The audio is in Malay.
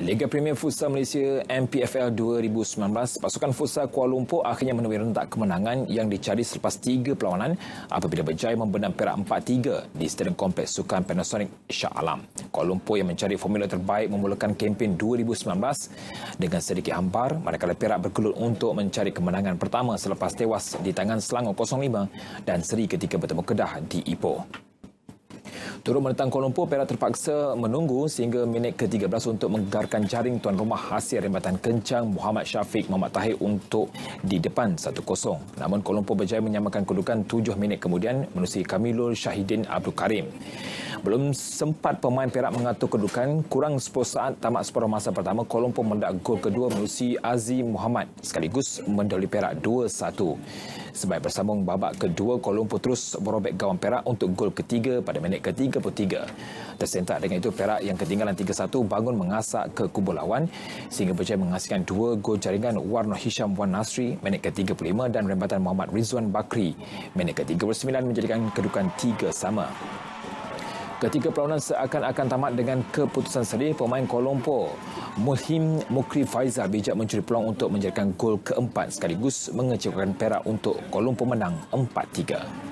Liga Premier Futsal Malaysia MPFL 2019, pasukan futsal Kuala Lumpur akhirnya menemui rentak kemenangan yang dicari selepas tiga perlawanan apabila berjaya membenam Perak 4-3 di Stadium Kompleks Sukan Panasonic Shah Alam. Kuala Lumpur yang mencari formula terbaik memulakan kempen 2019 dengan sedikit hambar, manakala Perak bergelut untuk mencari kemenangan pertama selepas tewas di tangan Selangor 05 dan seri ketika bertemu Kedah di Ipoh. Turut menentang Kuala Lumpur, Perak terpaksa menunggu sehingga minit ke-13 untuk menggarkan jaring tuan rumah hasil rembatan kencang Muhammad Syafiq Muhammad Tahir untuk di depan 1-0. Namun Kuala Lumpur berjaya menyamakan kedudukan 7 minit kemudian menerusi Kamilul Syahidin Abdul Karim. Belum sempat pemain Perak mengatur kedudukan, kurang 10 saat tamat separuh masa pertama, Kuala mendak gol kedua menerusi Azim Muhammad sekaligus mendahului Perak 2-1. Sebaik bersambung babak kedua, Kuala terus merobek gawang Perak untuk gol ketiga pada minit ke-33. Tersentak dengan itu, Perak yang ketinggalan 3-1 bangun mengasak ke kubu lawan sehingga berjaya menghasilkan dua gol jaringan Warno Hisham Wan Nasri minit ke-35 dan rembatan Muhammad Rizwan Bakri minit ke-39 menjadikan kedudukan tiga sama. Ketika perlawanan seakan-akan tamat dengan keputusan sedih, pemain Kuala Lumpur, Mulhim Mukri Faizal bijak mencuri peluang untuk menjadikan gol keempat sekaligus mengecewakan Perak untuk Lumpur menang 4-3.